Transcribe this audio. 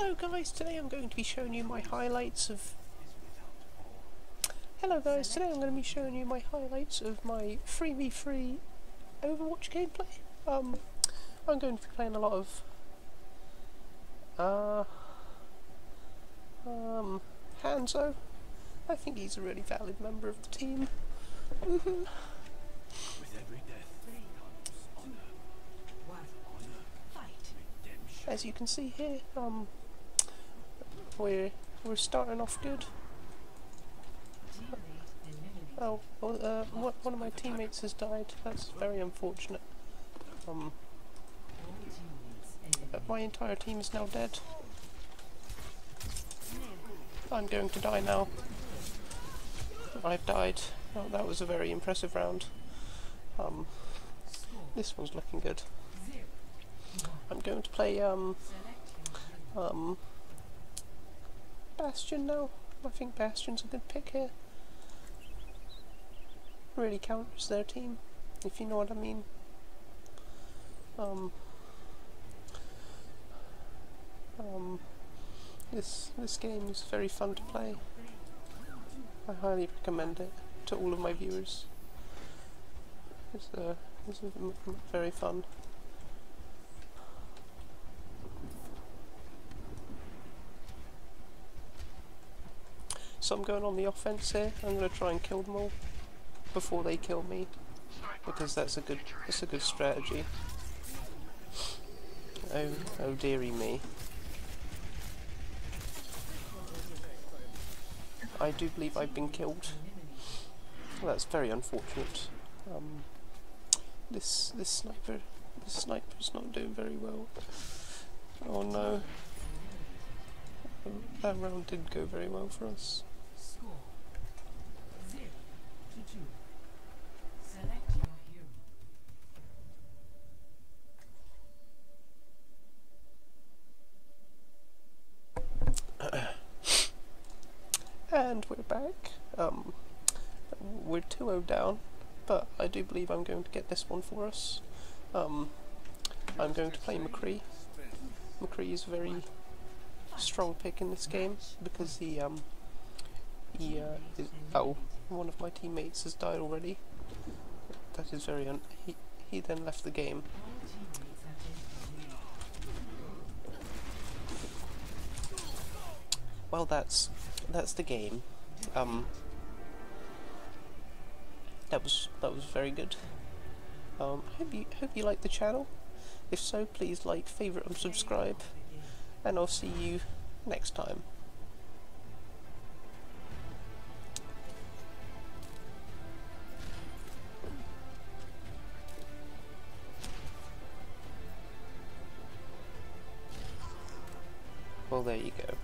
Hello guys, today I'm going to be showing you my highlights of... Hello guys, today I'm going to be showing you my highlights of my 3v3 Overwatch gameplay. Um, I'm going to be playing a lot of... Uh... Um... Hanzo. I think he's a really valid member of the team. Mm -hmm. As you can see here, um, we're we're starting off good. Oh, well, uh, one of my teammates has died. That's very unfortunate. Um, my entire team is now dead. I'm going to die now. I've died. Oh, that was a very impressive round. Um, this one's looking good. I'm going to play um, um, Bastion now. I think Bastion's a good pick here. Really counters their team, if you know what I mean. Um, um, this this game is very fun to play. I highly recommend it to all of my viewers. It's, uh, it's very fun. So I'm going on the offense here. I'm going to try and kill them all before they kill me, because that's a good that's a good strategy. Oh, oh dearie me. I do believe I've been killed. Well, That's very unfortunate. Um, this this sniper this sniper's not doing very well. Oh no. That round didn't go very well for us. And we're back. Um, we're 2-0 down, but I do believe I'm going to get this one for us. Um, I'm going to play McCree. McCree is a very strong pick in this game because he, um, he, uh, is, oh, one of my teammates has died already. That is very un- he, he then left the game. Well, that's that's the game. Um, that was that was very good. Um, hope you hope you like the channel. If so, please like, favorite, and subscribe. And I'll see you next time. Well, there you go.